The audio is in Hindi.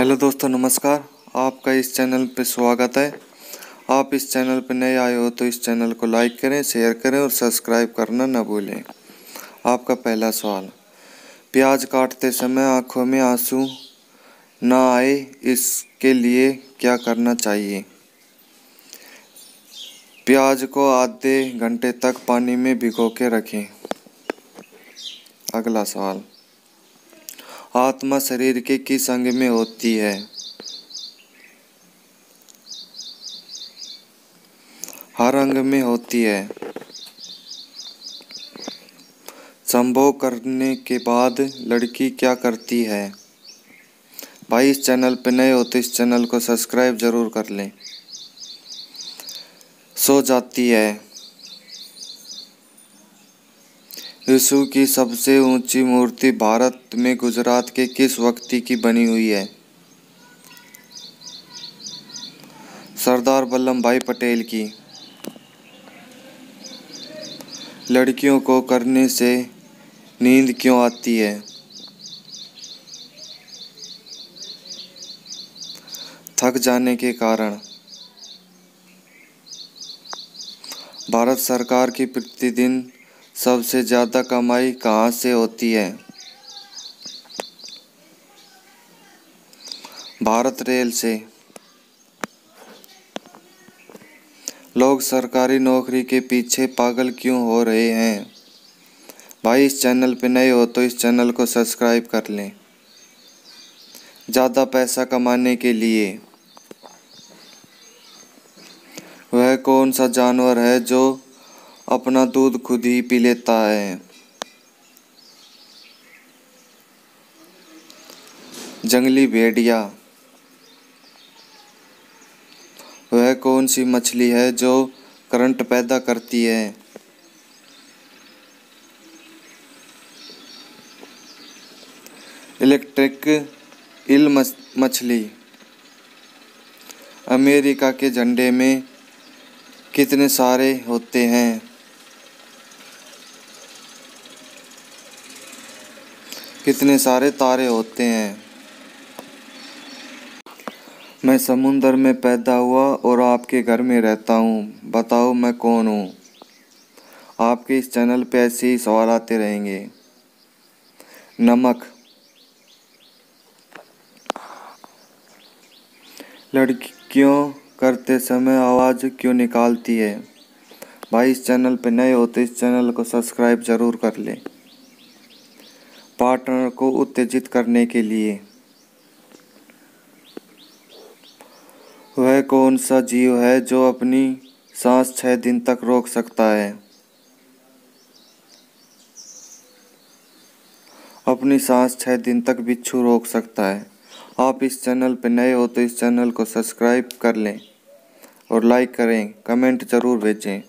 हेलो दोस्तों, नमस्कार। आपका इस चैनल पर स्वागत है। आप इस चैनल पर नए आए हो तो इस चैनल को लाइक करें, शेयर करें और सब्सक्राइब करना न भूलें। आपका पहला सवाल, प्याज काटते समय आँखों में आँसू न आए, इसके लिए क्या करना चाहिए? प्याज को आधे घंटे तक पानी में भिगो के रखें। अगला सवाल आत्मा शरीर के किस अंग में होती है? हर अंग में होती है। संभोग करने के बाद लड़की क्या करती है? भाई, इस चैनल पे नए हो तो इस चैनल को सब्सक्राइब ज़रूर कर लें। सो जाती है। यीशु की सबसे ऊँची मूर्ति भारत में गुजरात के किस व्यक्ति की बनी हुई है? सरदार वल्लभ भाई पटेल की। लड़कियों को करने से नींद क्यों आती है? थक जाने के कारण। भारत सरकार की प्रतिदिन सबसे ज़्यादा कमाई कहाँ से होती है? भारत रेल से। लोग सरकारी नौकरी के पीछे पागल क्यों हो रहे हैं? भाई, इस चैनल पे नए हो तो इस चैनल को सब्सक्राइब कर लें। ज़्यादा पैसा कमाने के लिए। वह कौन सा जानवर है जो अपना दूध खुद ही पी लेता है। जंगली भेड़िया, वह कौन सी मछली है जो करंट पैदा करती है? इलेक्ट्रिक इल मछली, अमेरिका के झंडे में कितने सारे होते हैं? कितने सारे तारे होते हैं। मैं समुंदर में पैदा हुआ और आपके घर में रहता हूँ। बताओ मैं कौन हूँ? आपके इस चैनल पे ऐसे ही सवाल आते रहेंगे। नमक। लड़कियों करते समय आवाज़ क्यों निकालती है? भाई, इस चैनल पे नए हो तो इस चैनल को सब्सक्राइब ज़रूर कर लें। पार्टनर को उत्तेजित करने के लिए। वह कौन सा जीव है जो अपनी सांस छह दिन तक रोक सकता है? अपनी सांस छह दिन तक बिच्छू रोक सकता है। आप इस चैनल पर नए हो तो इस चैनल को सब्सक्राइब कर लें और लाइक करें, कमेंट ज़रूर भेजें।